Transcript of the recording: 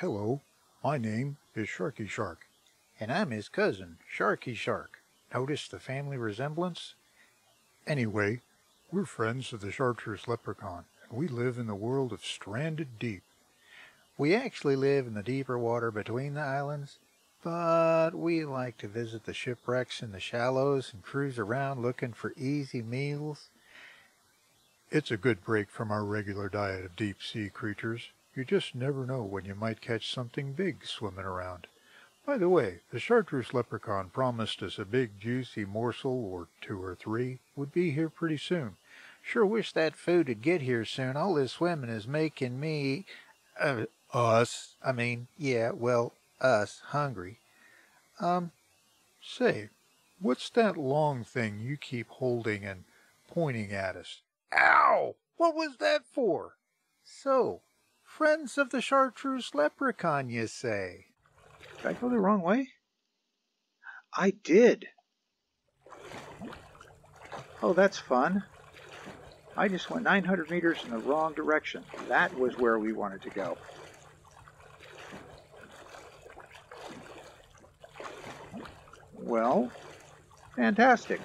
Hello, my name is Sharky Shark. And I'm his cousin, Sharky Shark. Notice the family resemblance? Anyway, we're friends of the Chartreuse Leprechaun, and we live in the world of Stranded Deep. We actually live in the deeper water between the islands, but we like to visit the shipwrecks in the shallows and cruise around looking for easy meals. It's a good break from our regular diet of deep sea creatures. You just never know when you might catch something big swimming around. By the way, the chartreuse leprechaun promised us a big juicy morsel or two or three would be here pretty soon. Sure wish that food would get here soon. All this swimming is making me, uh, us, I mean, yeah, well, us, hungry. Um, say, what's that long thing you keep holding and pointing at us? Ow! What was that for? So, friends of the chartreuse leprechaun, you say? Did I go the wrong way? I did. Oh, that's fun. I just went 900 meters in the wrong direction. That was where we wanted to go. Well, fantastic.